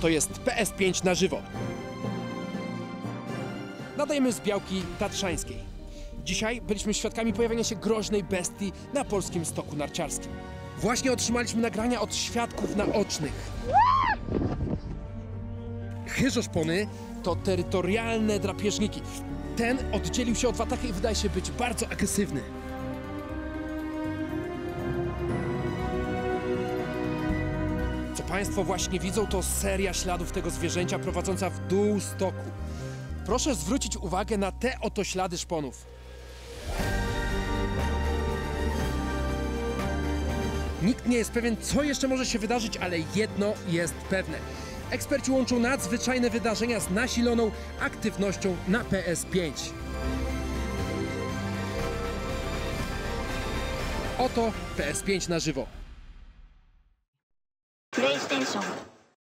To jest PS5 na żywo. Nadajemy z Białki Tatrzańskiej. Dzisiaj byliśmy świadkami pojawienia się groźnej bestii na polskim stoku narciarskim. Właśnie otrzymaliśmy nagrania od świadków naocznych. Chyżoszpony to terytorialne drapieżniki. Ten oddzielił się od watachy i wydaje się być bardzo agresywny. Co Państwo właśnie widzą, to seria śladów tego zwierzęcia prowadząca w dół stoku. Proszę zwrócić uwagę na te oto ślady szponów. Nikt nie jest pewien, co jeszcze może się wydarzyć, ale jedno jest pewne. Eksperci łączą nadzwyczajne wydarzenia z nasiloną aktywnością na PS5. Oto PS5 na żywo. プレイステーション